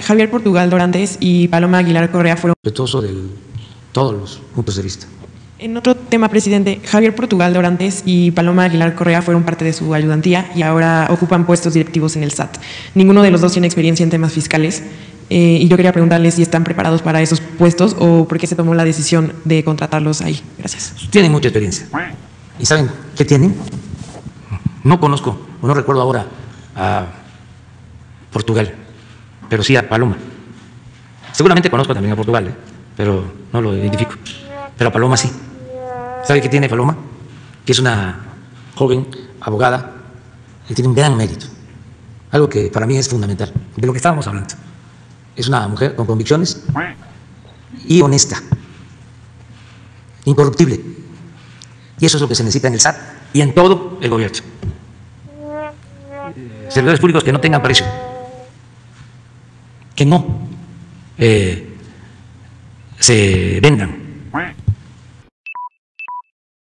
Javier Portugal Dorantes y Paloma Aguilar Correa fueron... Respetuoso de todos los puntos de vista. En otro tema, presidente, Javier Portugal Dorantes y Paloma Aguilar Correa fueron parte de su ayudantía y ahora ocupan puestos directivos en el SAT. Ninguno de los dos tiene experiencia en temas fiscales. Eh, y yo quería preguntarles si están preparados para esos puestos o por qué se tomó la decisión de contratarlos ahí. Gracias. Tienen mucha experiencia. ¿Y saben qué tienen? No conozco, o no recuerdo ahora a Portugal, pero sí a Paloma. Seguramente conozco también a Portugal, ¿eh? pero no lo identifico. Pero a Paloma sí. ¿Sabe qué tiene Paloma? Que es una joven abogada y tiene un gran mérito. Algo que para mí es fundamental, de lo que estábamos hablando. Es una mujer con convicciones y honesta, incorruptible. Y eso es lo que se necesita en el SAT y en todo el gobierno. Servidores públicos que no tengan precio, que no eh, se vendan